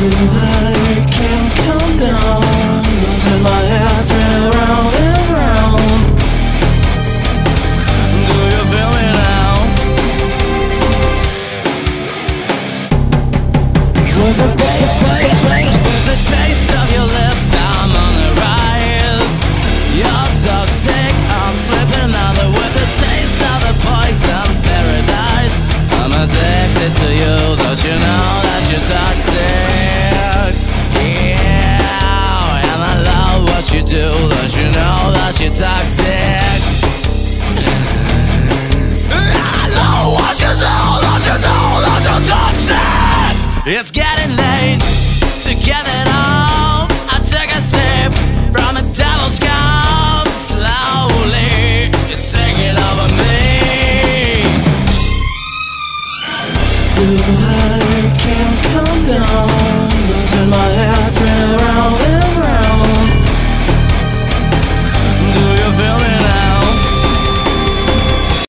I can't come down Losing my head, round and round Do you feel me now? With the, with the taste of your lips I'm on the ride You're toxic, I'm slipping under With the taste of poison paradise. I'm addicted to you. It's getting late to give it all. I took a sip from a devil's cup. Slowly, it's taking over me. The water can't come down. Losing my head.